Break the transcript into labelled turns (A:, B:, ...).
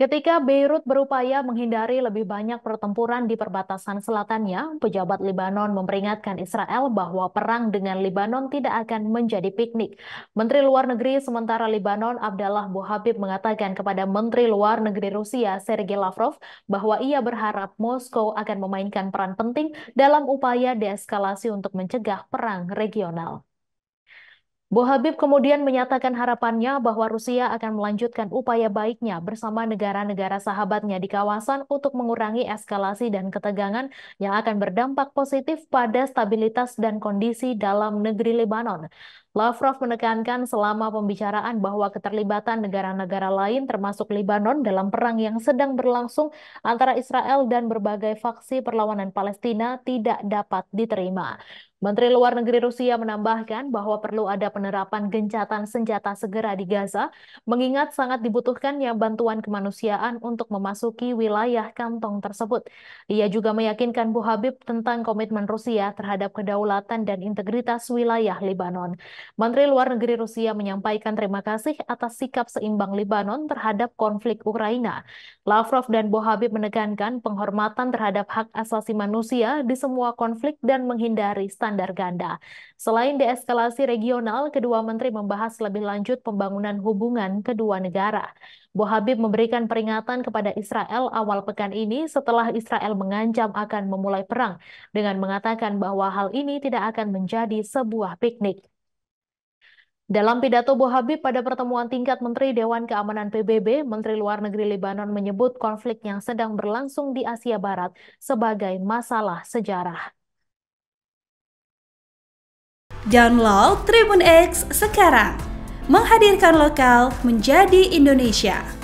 A: Ketika Beirut berupaya menghindari lebih banyak pertempuran di perbatasan selatannya, pejabat Libanon memperingatkan Israel bahwa perang dengan Libanon tidak akan menjadi piknik. Menteri Luar Negeri sementara Libanon Abdallah Buhabib mengatakan kepada Menteri Luar Negeri Rusia Sergei Lavrov bahwa ia berharap Moskow akan memainkan peran penting dalam upaya deeskalasi untuk mencegah perang regional. Bu Habib kemudian menyatakan harapannya bahwa Rusia akan melanjutkan upaya baiknya bersama negara-negara sahabatnya di kawasan untuk mengurangi eskalasi dan ketegangan yang akan berdampak positif pada stabilitas dan kondisi dalam negeri Lebanon. Lavrov menekankan selama pembicaraan bahwa keterlibatan negara-negara lain termasuk Libanon dalam perang yang sedang berlangsung antara Israel dan berbagai faksi perlawanan Palestina tidak dapat diterima. Menteri Luar Negeri Rusia menambahkan bahwa perlu ada penerapan gencatan senjata segera di Gaza, mengingat sangat dibutuhkannya bantuan kemanusiaan untuk memasuki wilayah kantong tersebut. Ia juga meyakinkan Bu Habib tentang komitmen Rusia terhadap kedaulatan dan integritas wilayah Libanon. Menteri Luar Negeri Rusia menyampaikan terima kasih atas sikap seimbang Libanon terhadap konflik Ukraina. Lavrov dan Bu Habib menekankan penghormatan terhadap hak asasi manusia di semua konflik dan menghindari standar ganda. Selain deeskalasi regional, kedua menteri membahas lebih lanjut pembangunan hubungan kedua negara. Bu Habib memberikan peringatan kepada Israel awal pekan ini setelah Israel mengancam akan memulai perang dengan mengatakan bahwa hal ini tidak akan menjadi sebuah piknik. Dalam pidato Bu Habib pada pertemuan tingkat Menteri Dewan Keamanan PBB, Menteri Luar Negeri Lebanon menyebut konflik yang sedang berlangsung di Asia Barat sebagai masalah sejarah.
B: Download Tribun X sekarang. Menghadirkan lokal menjadi Indonesia.